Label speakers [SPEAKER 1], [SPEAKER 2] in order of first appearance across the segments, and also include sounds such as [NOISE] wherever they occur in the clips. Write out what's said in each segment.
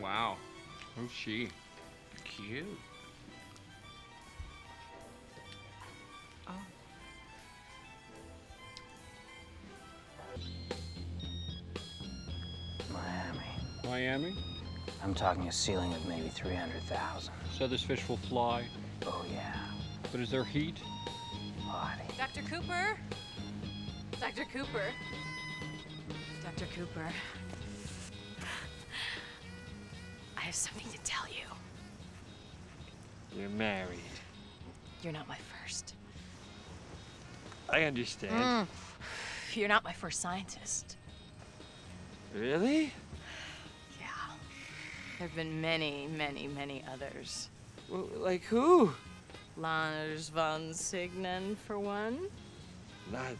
[SPEAKER 1] Wow. Who's she?
[SPEAKER 2] Cute. Oh.
[SPEAKER 3] Miami.
[SPEAKER 1] Miami?
[SPEAKER 3] I'm talking a ceiling of maybe 300,000.
[SPEAKER 1] So this fish will fly.
[SPEAKER 3] Oh, yeah.
[SPEAKER 1] But is there heat?
[SPEAKER 3] Body.
[SPEAKER 4] Dr. Cooper? Dr. Cooper? Dr. Cooper. I have something to tell you.
[SPEAKER 2] You're married.
[SPEAKER 4] You're not my first.
[SPEAKER 2] I understand. Mm.
[SPEAKER 4] You're not my first scientist.
[SPEAKER 2] Really?
[SPEAKER 4] Yeah. There have been many, many, many others.
[SPEAKER 2] Well, like who?
[SPEAKER 4] Lars von Signen, for one.
[SPEAKER 2] Not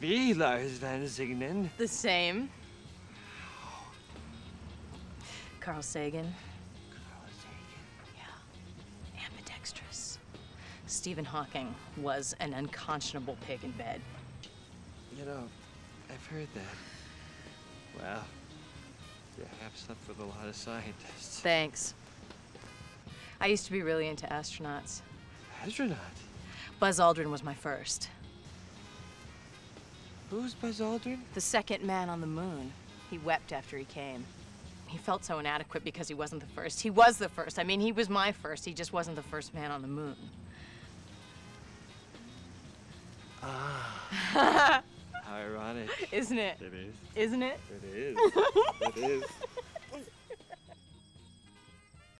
[SPEAKER 2] the Lars Van Signen.
[SPEAKER 4] The same. Carl Sagan. Ambidextrous. Stephen Hawking was an unconscionable pig in bed.
[SPEAKER 2] You know, I've heard that. Well, you have slept with a lot of scientists.
[SPEAKER 4] Thanks. I used to be really into astronauts.
[SPEAKER 2] Astronaut?
[SPEAKER 4] Buzz Aldrin was my first.
[SPEAKER 2] Who's Buzz Aldrin?
[SPEAKER 4] The second man on the moon. He wept after he came. He felt so inadequate because he wasn't the first. He was the first. I mean, he was my first. He just wasn't the first man on the moon. Ah. [LAUGHS]
[SPEAKER 2] How ironic.
[SPEAKER 4] Isn't it?
[SPEAKER 2] It is.
[SPEAKER 4] Isn't it?
[SPEAKER 2] It is. [LAUGHS] it is.